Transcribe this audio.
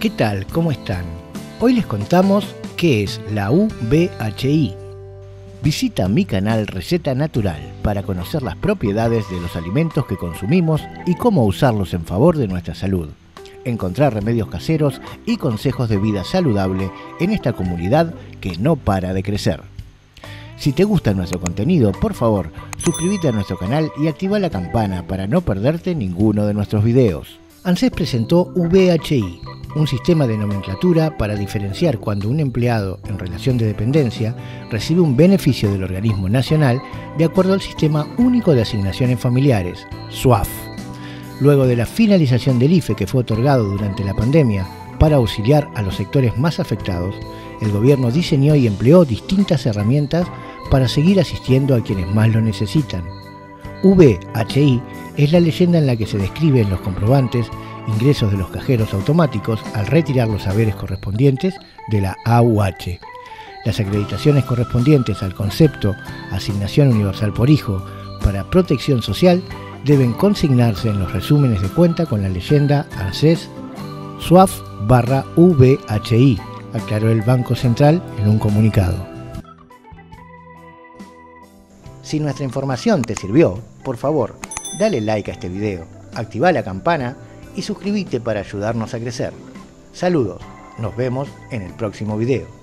¿Qué tal? ¿Cómo están? Hoy les contamos qué es la UBHI. Visita mi canal Receta Natural para conocer las propiedades de los alimentos que consumimos y cómo usarlos en favor de nuestra salud. Encontrar remedios caseros y consejos de vida saludable en esta comunidad que no para de crecer. Si te gusta nuestro contenido, por favor, suscríbete a nuestro canal y activa la campana para no perderte ninguno de nuestros videos. ANSES presentó VHI, un sistema de nomenclatura para diferenciar cuando un empleado en relación de dependencia recibe un beneficio del organismo nacional de acuerdo al Sistema Único de Asignaciones Familiares, SUAF. Luego de la finalización del IFE que fue otorgado durante la pandemia para auxiliar a los sectores más afectados, el gobierno diseñó y empleó distintas herramientas para seguir asistiendo a quienes más lo necesitan. VHI es la leyenda en la que se describen los comprobantes ingresos de los cajeros automáticos al retirar los saberes correspondientes de la AUH. Las acreditaciones correspondientes al concepto Asignación Universal por Hijo para Protección Social deben consignarse en los resúmenes de cuenta con la leyenda ANSES SUAF barra VHI, aclaró el Banco Central en un comunicado. Si nuestra información te sirvió, por favor, dale like a este video, activa la campana y suscríbete para ayudarnos a crecer. Saludos, nos vemos en el próximo video.